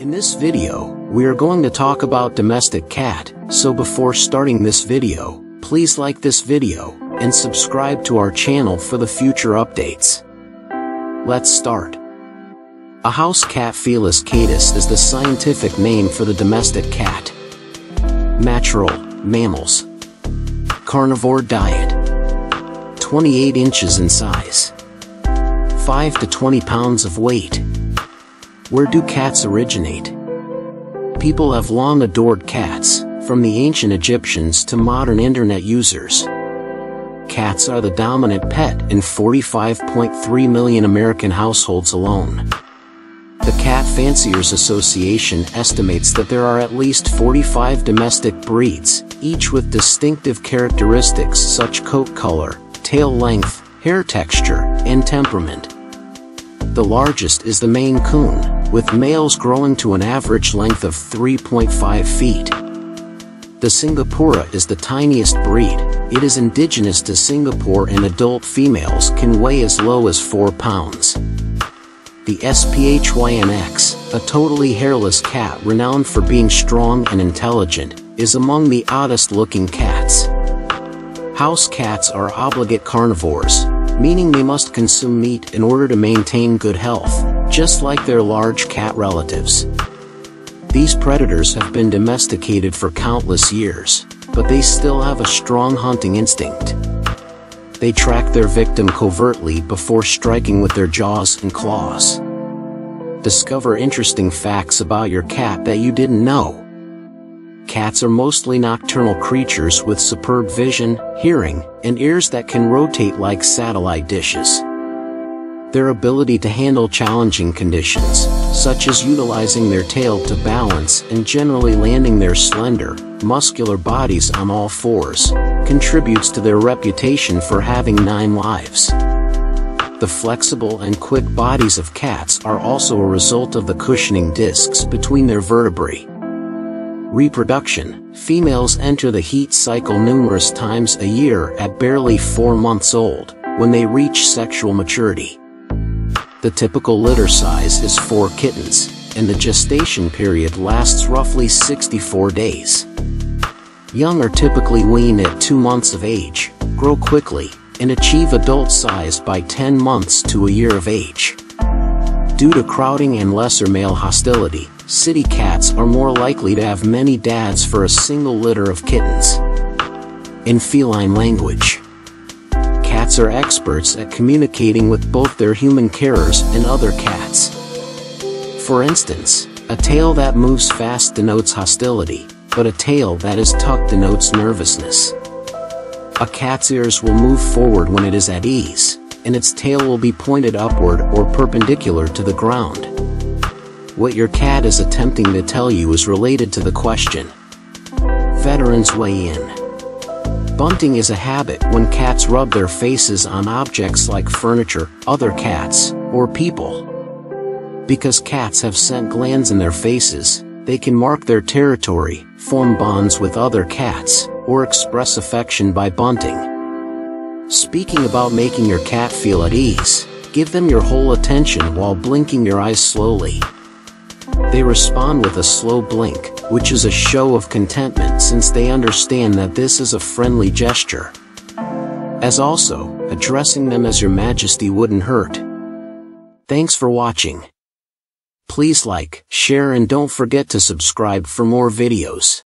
In this video, we are going to talk about domestic cat, so before starting this video, please like this video, and subscribe to our channel for the future updates. Let's start. A house cat Felis catus is the scientific name for the domestic cat. Natural, mammals. Carnivore diet. 28 inches in size. 5 to 20 pounds of weight. Where do cats originate? People have long adored cats, from the ancient Egyptians to modern internet users. Cats are the dominant pet in 45.3 million American households alone. The Cat Fanciers Association estimates that there are at least 45 domestic breeds, each with distinctive characteristics such as coat color, tail length, hair texture, and temperament. The largest is the Maine Coon, with males growing to an average length of 3.5 feet. The Singapura is the tiniest breed. It is indigenous to Singapore and adult females can weigh as low as 4 pounds. The SPHYNX, a totally hairless cat renowned for being strong and intelligent, is among the oddest looking cats. House cats are obligate carnivores, meaning they must consume meat in order to maintain good health, just like their large cat relatives. These predators have been domesticated for countless years, but they still have a strong hunting instinct. They track their victim covertly before striking with their jaws and claws. Discover interesting facts about your cat that you didn't know. Cats are mostly nocturnal creatures with superb vision, hearing, and ears that can rotate like satellite dishes. Their ability to handle challenging conditions, such as utilizing their tail to balance and generally landing their slender, muscular bodies on all fours, contributes to their reputation for having nine lives. The flexible and quick bodies of cats are also a result of the cushioning discs between their vertebrae. Reproduction Females enter the heat cycle numerous times a year at barely four months old, when they reach sexual maturity. The typical litter size is four kittens, and the gestation period lasts roughly 64 days. Young are typically weaned at two months of age, grow quickly, and achieve adult size by 10 months to a year of age. Due to crowding and lesser male hostility, city cats are more likely to have many dads for a single litter of kittens. In feline language, cats are experts at communicating with both their human carers and other cats. For instance, a tail that moves fast denotes hostility, but a tail that is tucked denotes nervousness. A cat's ears will move forward when it is at ease, and its tail will be pointed upward or perpendicular to the ground. What your cat is attempting to tell you is related to the question. Veterans weigh in. Bunting is a habit when cats rub their faces on objects like furniture, other cats, or people. Because cats have scent glands in their faces, they can mark their territory, form bonds with other cats, or express affection by bunting. Speaking about making your cat feel at ease, give them your whole attention while blinking your eyes slowly. They respond with a slow blink, which is a show of contentment since they understand that this is a friendly gesture. As also, addressing them as your majesty wouldn't hurt. Thanks for watching. Please like, share and don't forget to subscribe for more videos.